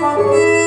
Música